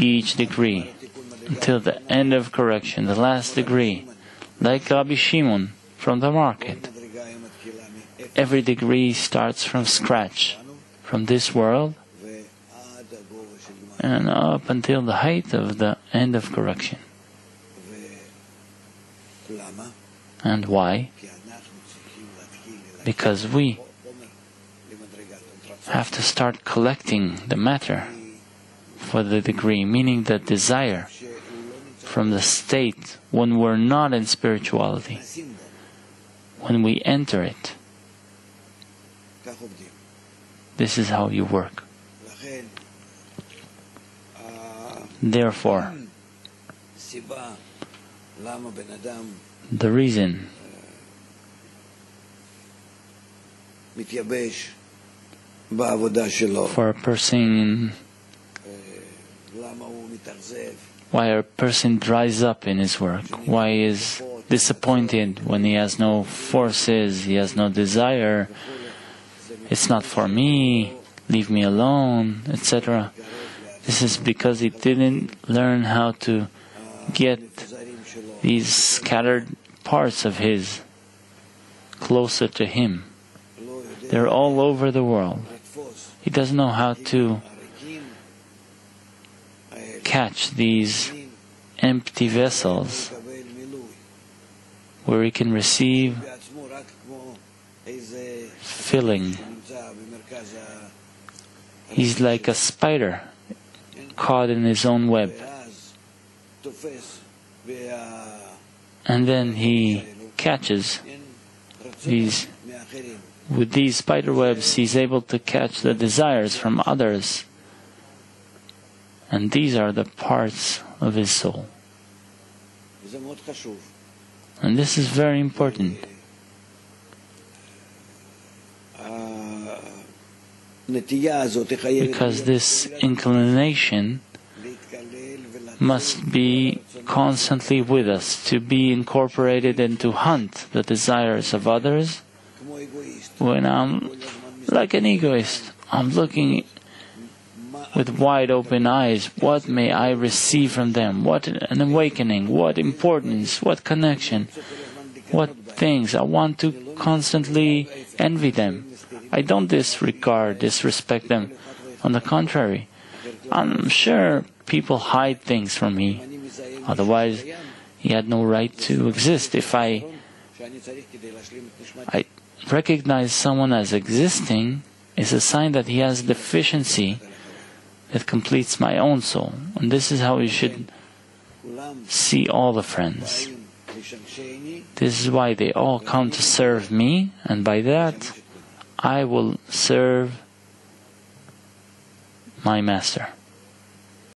each degree until the end of correction, the last degree, like Rabbi Shimon from the market. Every degree starts from scratch, from this world, and up until the height of the end of correction. And why? Because we have to start collecting the matter for the degree, meaning the desire from the state when we're not in spirituality, when we enter it. This is how you work. Therefore, the reason for a person why a person dries up in his work, why he is disappointed when he has no forces, he has no desire, it's not for me, leave me alone, etc. This is because he didn't learn how to get these scattered parts of his closer to him. They're all over the world. He doesn't know how to catch these empty vessels where he can receive filling. He's like a spider caught in his own web. And then he catches these with these spider webs he's able to catch the desires from others and these are the parts of his soul and this is very important because this inclination must be constantly with us to be incorporated and to hunt the desires of others when I'm like an egoist. I'm looking with wide open eyes. What may I receive from them? What an awakening, what importance, what connection, what things. I want to constantly envy them. I don't disregard, disrespect them. On the contrary, I'm sure people hide things from me. Otherwise, he had no right to exist. If I, I recognize someone as existing, it's a sign that he has deficiency that completes my own soul. And this is how you should see all the friends. This is why they all come to serve me, and by that, I will serve my master.